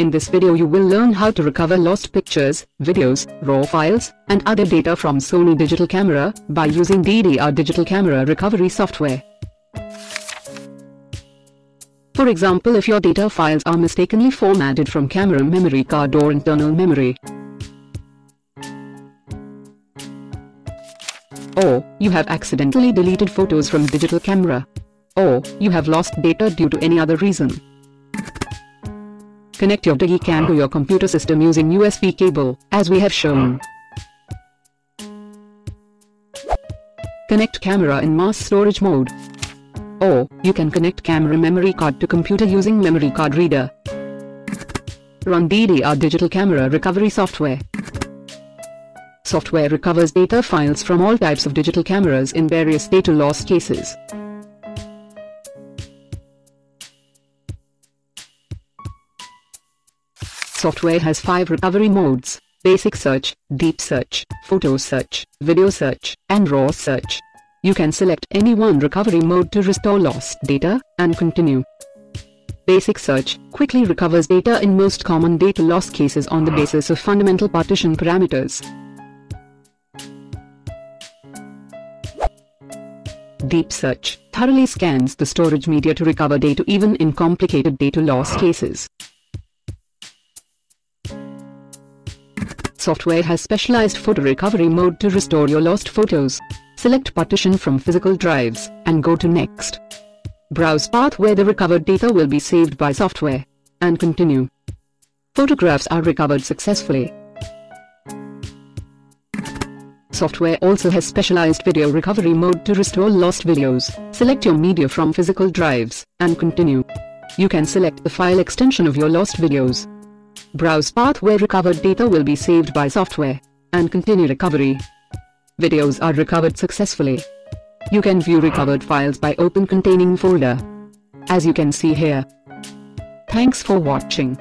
In this video you will learn how to recover lost pictures, videos, RAW files, and other data from Sony digital camera by using DDR digital camera recovery software. For example if your data files are mistakenly formatted from camera memory card or internal memory. Or, you have accidentally deleted photos from digital camera. Or, you have lost data due to any other reason. Connect your DigiCam to your computer system using USB cable, as we have shown. Connect camera in mass storage mode. Or, you can connect camera memory card to computer using memory card reader. Run DDR digital camera recovery software. Software recovers data files from all types of digital cameras in various data loss cases. Software has five recovery modes, Basic Search, Deep Search, Photo Search, Video Search, and RAW Search. You can select any one recovery mode to restore lost data, and continue. Basic Search quickly recovers data in most common data loss cases on the basis of fundamental partition parameters. Deep Search thoroughly scans the storage media to recover data even in complicated data loss cases. Software has specialized photo recovery mode to restore your lost photos. Select partition from physical drives and go to next. Browse path where the recovered data will be saved by software and continue. Photographs are recovered successfully. Software also has specialized video recovery mode to restore lost videos. Select your media from physical drives and continue. You can select the file extension of your lost videos Browse path where recovered data will be saved by software, and continue recovery. Videos are recovered successfully. You can view recovered files by open containing folder. As you can see here. Thanks for watching.